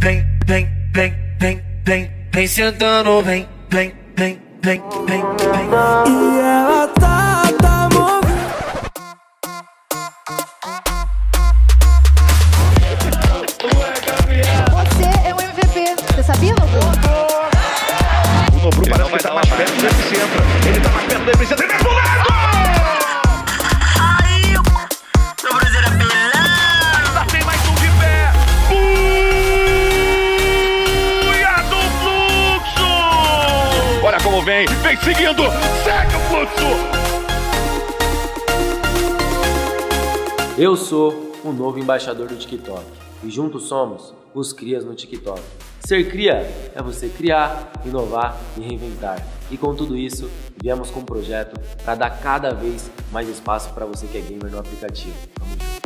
vem, vem, vem, vem, vem, vem sentando, vem, vem, vem, vem, vem, vem. E ela tá, tá. Você é um MVP. Você sabia, Nobu? O Nobru parece que tá mais perto do epicentro. Ele tá Como vem. Vem seguindo. Segue o fluxo. Eu sou o novo embaixador do TikTok e juntos somos os Crias no TikTok. Ser cria é você criar, inovar e reinventar. E com tudo isso, viemos com um projeto para dar cada vez mais espaço para você que é gamer no aplicativo. Tamo junto.